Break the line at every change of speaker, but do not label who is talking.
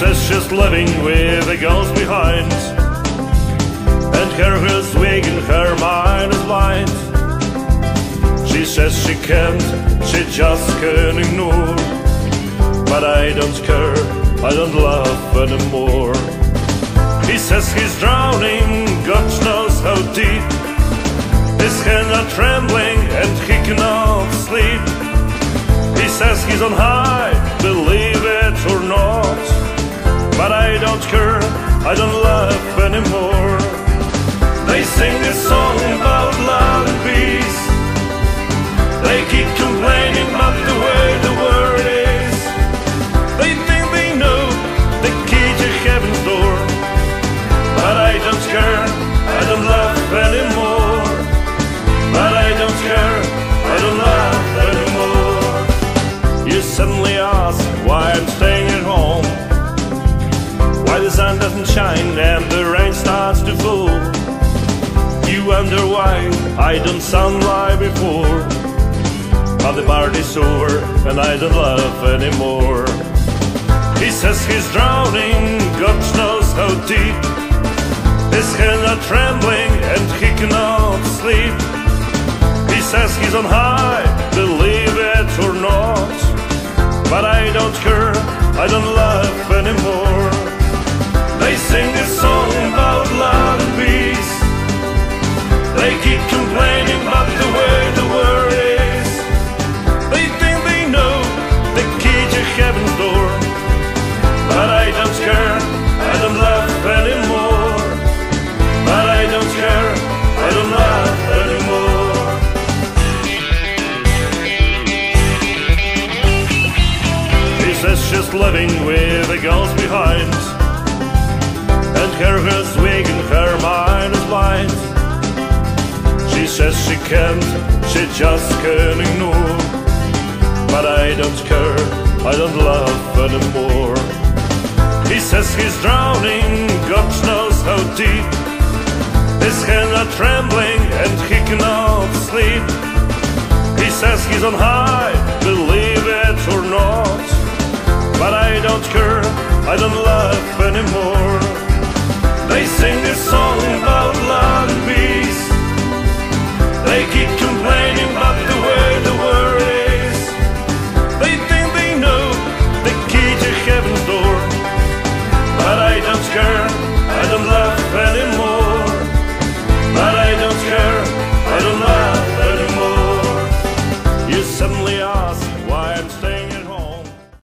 just living with the girls behind. And her is weak and her mind is blind. She says she can't, she just can't ignore. But I don't care, I don't love anymore. He says he's drowning, God knows how deep. His hands are trembling and he cannot sleep. He says he's on high, I don't laugh anymore. They sing a song about love and peace. They keep complaining about the way the world is. They think they know the key to heaven's door. But I don't care, I don't laugh anymore. But I don't care, I don't laugh anymore. You suddenly ask why I'm staying at home. The sun doesn't shine and the rain starts to fall. You wonder why I don't sound like before. But the party's over and I don't laugh anymore. He says he's drowning, God knows how deep. His hands are trembling and he cannot sleep. He says he's on high, believe it or not. But I don't care, I don't laugh anymore. She's living with the girls behind. And her is weak and her mind is blind. She says she can't, she just can't ignore. But I don't care, I don't love anymore. He says he's drowning, God knows how deep. His hands are trembling and he cannot sleep. He says he's on high, But I don't care, I don't laugh anymore. They sing a song about love and peace. They keep complaining about the way the world is. They think they know the key to heaven's door. But I don't care, I don't laugh anymore.